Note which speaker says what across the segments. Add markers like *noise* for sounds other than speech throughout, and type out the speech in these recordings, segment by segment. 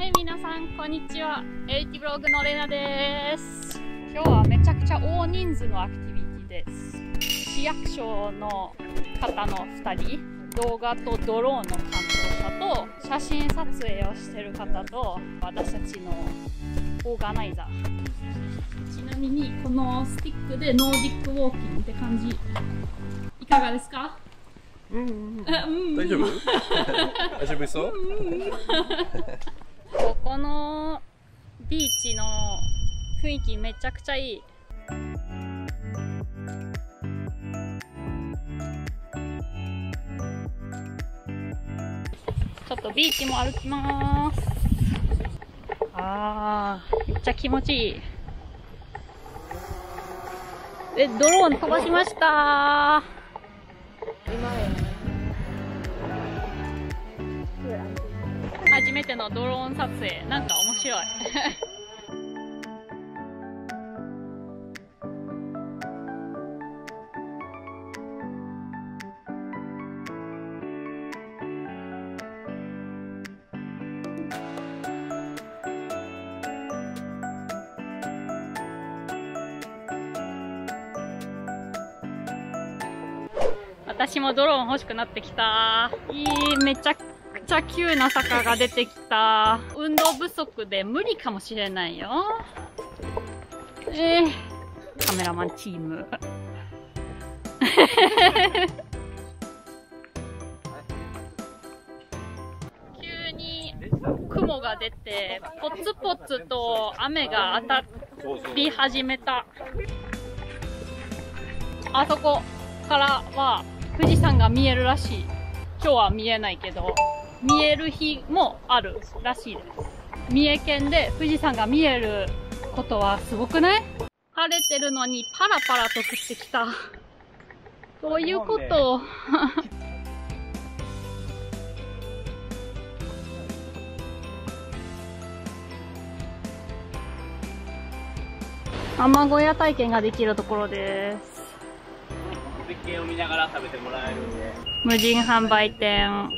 Speaker 1: はい、皆さん、こんにちは。エイティブログのレナです。今日はめちゃくちゃ大人数のアクティビティです。市役所の方の2人、動画とドローンの担当者と、写真撮影をしてる方と、私たちのオーガナイザー。ちなみに、このスティックでノーディックウォーキングって感じ、いかがですか？
Speaker 2: うんうん
Speaker 1: あうん
Speaker 2: 大丈夫？*laughs* 大丈夫そう？*laughs*
Speaker 1: ここのビーチの雰囲気めちゃくちゃいい。ちょっとビーチも歩きます。あー、めっちゃ気持ちいい。え、ドローン飛ばしました初めてのドローン撮影。なんか面白い。私もドローン欲しくなってきた。いいめちゃくちゃ急な坂が出てきた。運動不足で無理かもしれないよ。えー、カメラマンチーム。*laughs* 急に雲が出てポツポツと雨が当たり始めた。あそこからは富士山が見えるらしい。今日は見えないけど、見える日もあるらしいです。三重県で富士山が見えることはすごくない？晴れてるのにパラパラと降ってきた。どういうこと *laughs* 雨小屋体験ができるところです。
Speaker 3: 絶景を見ながら食べてもらえるんで。
Speaker 1: 無人販売店、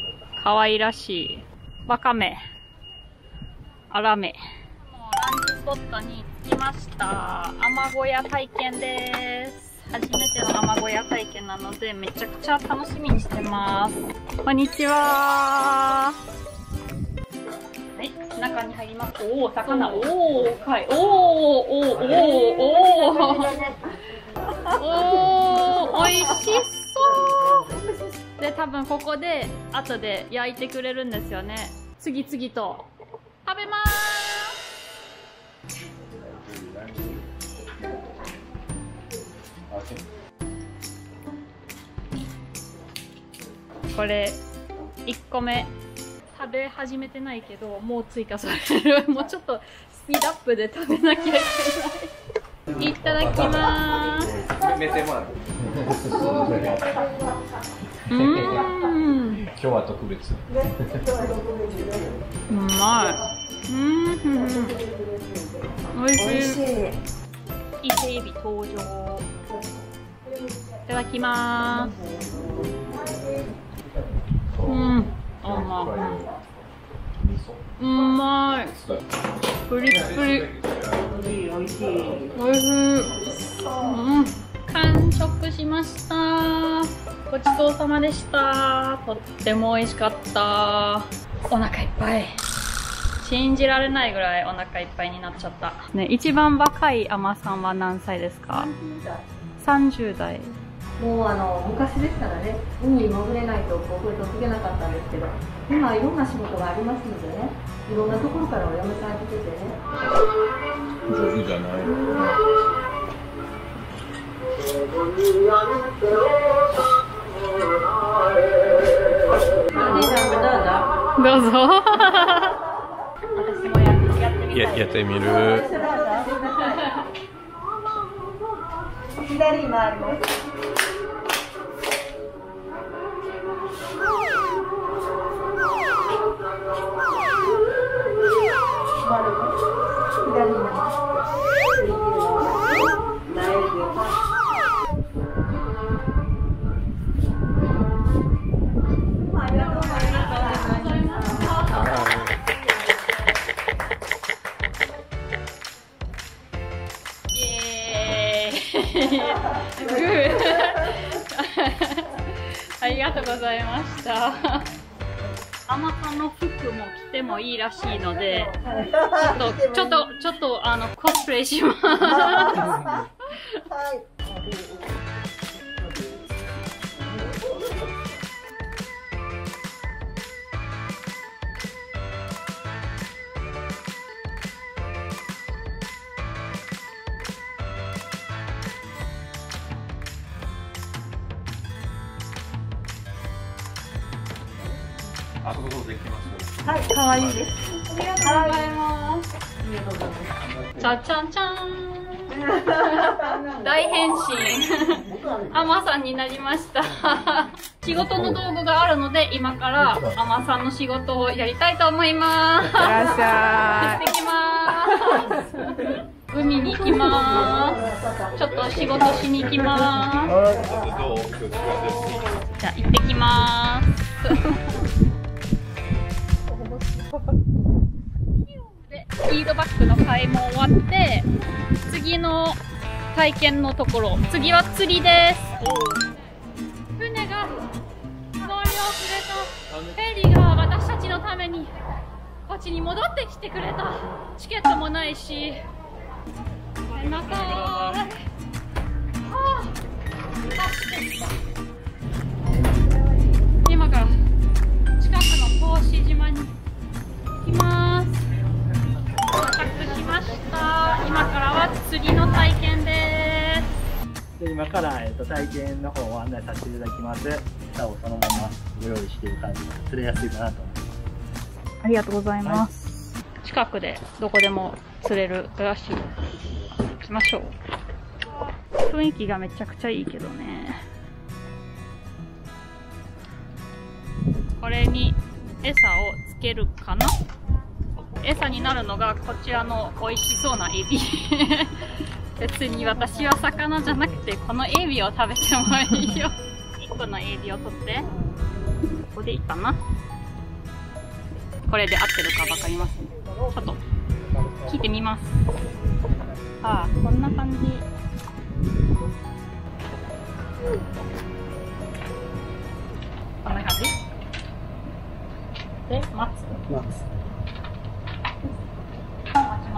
Speaker 1: 可愛らしい。わかめ、あらめ。ランチスポットに着きました。雨小屋体験です。初めての雨小屋体験なので、めちゃくちゃ楽しみにしてます。こんにちははい、中に入ります。おお、魚、おお、かい、おお、おお、おお、おお。*laughs* *laughs* おー、美味しそうで、多分ここで、後で焼いてくれるんですよね。次々と。食べまーすこれ、1個目。食べ始めてないけど、もう追加されてる。*laughs* もうちょっとスピードアップで食べなきゃいけない。いただきます。
Speaker 2: 目線もある
Speaker 1: うーん。
Speaker 2: 今日は特別
Speaker 1: うまい。うん。美味しい。伊勢エビ登場。い。ただきます。うん。あうまい。うまい。プリップリ。おい。しい。うん。完食しました。ごちそうさまでした。とっても美味しかった。お腹いっぱい。信じられないぐらいお腹いっぱいになっちゃった。ね、一番若い海女さんは何歳ですか ?30 代。
Speaker 4: もうあの昔でしたらね、海に潜れないとこうこれとけなかったんですけど、今はいろんな仕事がありますのでね、いろんなところからお嫁さん来ててね、
Speaker 2: 上手じゃない
Speaker 1: どうぞ。私もややってみたい。
Speaker 2: ややってみる
Speaker 4: 左に回ります。左に回ます。りがとうございま
Speaker 1: した。あなたの服も着てもいいらしいので、ちょっと、ちょっと、ちょっと、あの、コスプレします。
Speaker 4: はい。
Speaker 2: あ、そうそうできます。
Speaker 4: はい、可愛いです。
Speaker 1: ありがとうございます。
Speaker 4: ありがとうございます。
Speaker 1: ちゃちゃんちゃん。大変身。アマさんになりました。仕事の道具があるので、今からアマさんの仕事をやりたいと思います。
Speaker 5: いらっしゃい。
Speaker 1: 行ってきます。海に行きます。ちょっと仕事しに行きます。じゃあ行ってきます。フィードバックの会も終わって次の体験のところ次は釣りです。船が通り遅れたフェリーが私たちのためにこっちに戻ってきてくれた。チケットもないし。ありがとてあ。たあ今からは釣りの体験です。
Speaker 6: で今から、えっと、体験の方を案内させていただきます。餌をそのままご用意している感じで釣れやすいかなと思います。
Speaker 1: ありがとうございます、はい、近くでどこでも釣れる暮らしを行きましょう。雰囲気がめちゃくちゃいいけどね。これに餌をつけるかな？餌になるのがこちらの美味しそうなエビ。*laughs* 別に私は魚じゃなくてこのエビを食べてもいいよ。*laughs* 1個のエビを取って。ここでいいかな。これで合ってるか分かります、ちょっと聞いてみます。ああこんな感じ。こんな感じ？で待つ？待つ。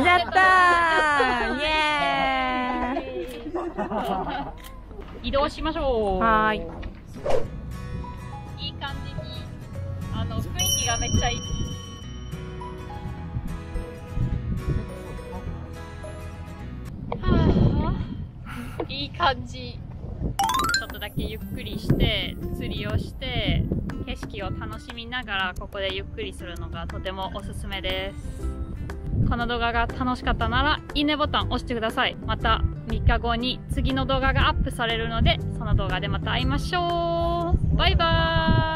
Speaker 5: やったイエーイ
Speaker 1: 移動しましょう。
Speaker 5: はい。
Speaker 1: いい感じにあの雰囲気がめっちゃいい。いい感じ。ちょっとだけゆっくりして釣りをして景色を楽しみながらここでゆっくりするのがとてもおすすめです。この動画が楽しかったなら、いいねボタン押してください。また3日後に次の動画がアップされるので、その動画でまた会いましょう。バイバーイ